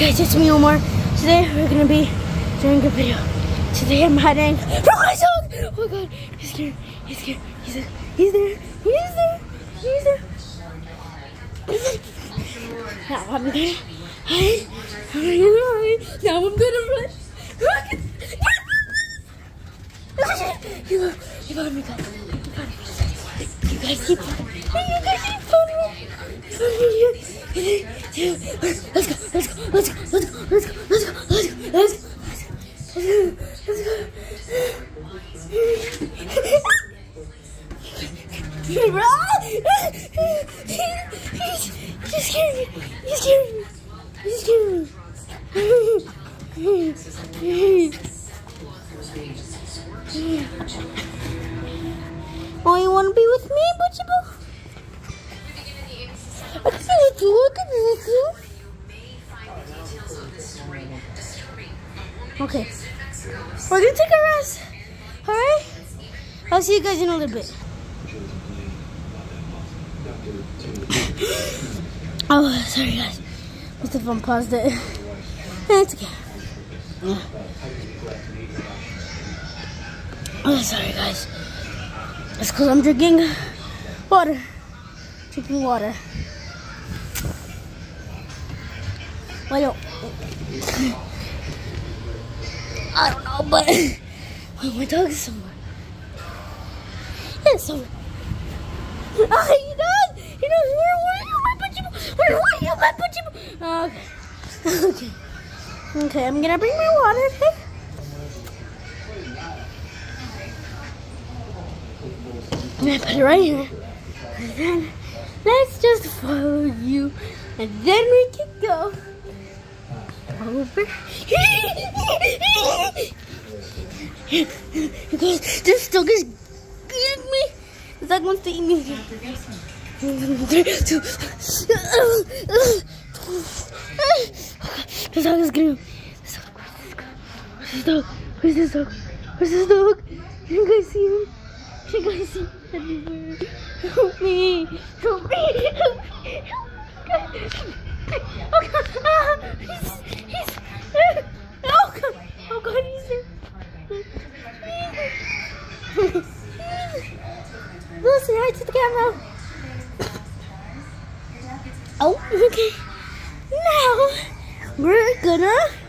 guys, it's me Omar. Today we're gonna be doing a video. Today I'm hiding from my dog. Oh god, he's here, He's here, He's there. He's there. He's there. He's there. Now I'm gonna hide. I'm gonna hide. Now I'm gonna run. You got, you got me, guys. You got me. You guys keep following. You guys keep following. Go, let's Bro! you scared me. You scared me. You scared me. You oh, you want to be with me, Butchable? I can't look at you. Okay. We're gonna take a rest. Alright? I'll see you guys in a little bit oh, sorry guys. Must have unpaused it. It's okay. Oh, sorry guys. It's because I'm drinking water. Drinking water. Why don't... I don't know, but... My dog is somewhere. It's. Oh, he does! He does! Where were you, my butchie? Where were you, my butchie? Okay. Okay. Okay, I'm gonna bring my water, okay? I'm gonna put it right here. And then let's just follow you. And then we can go over this dog is eating me. Dog wants to eat me. The dog is getting Where's this dog? Where's this dog? Where's this dog? Can you guys see him? Can you guys see him? Help me! Help me! Help me! Help Let's say hi to the camera! Oh, okay. Now, we're gonna